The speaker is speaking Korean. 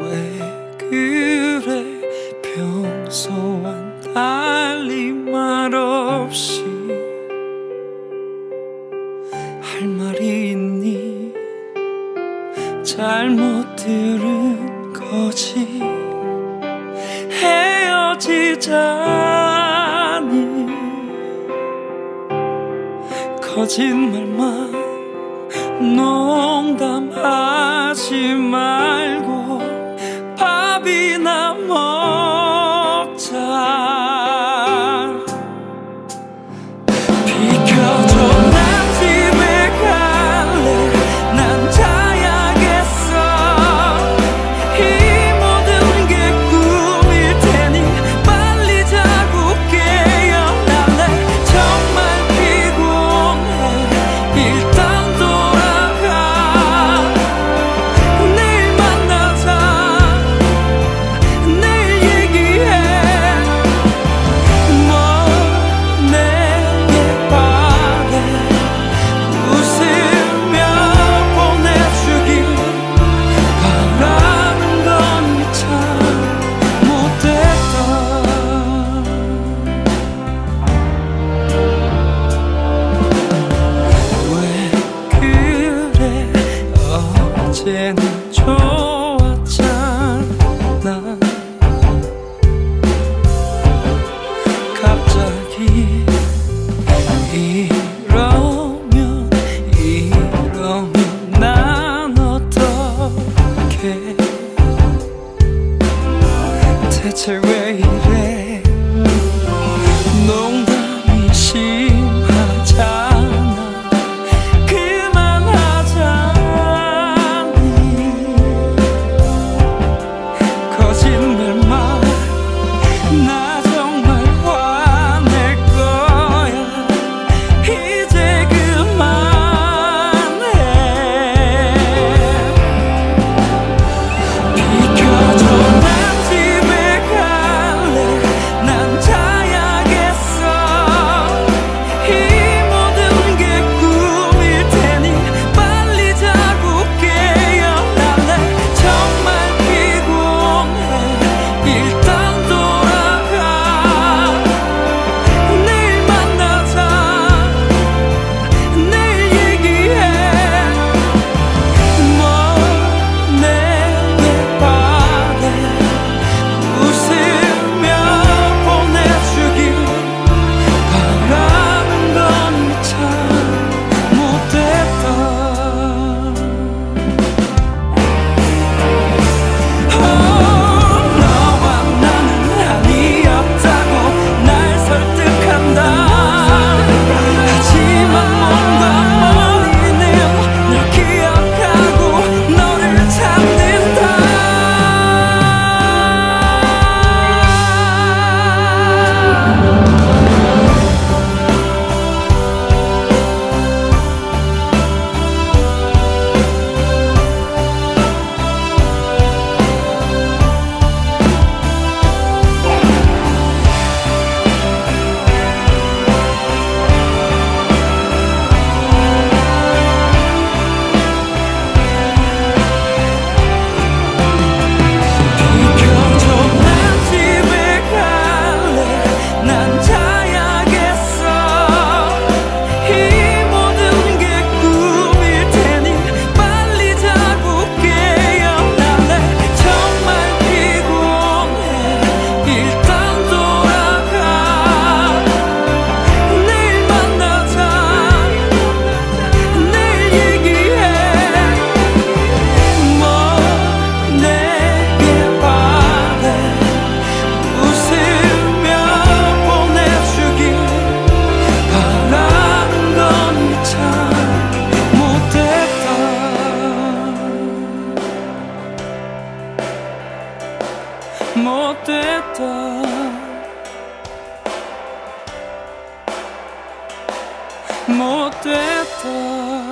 왜 그래? 평소와 달리 말 없이 할 말이 있니? 잘못 들은 거지. 헤어지자니. 거짓말만 농담 しまう 있던 못됐던